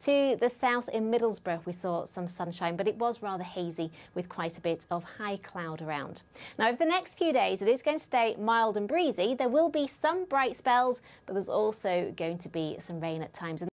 To the south in Middlesbrough, we saw some sunshine, but it was rather hazy with quite a bit of high cloud around. Now, over the next few days, it is going to stay mild and breezy. There will be some bright spells, but there's also going to be some rain at times.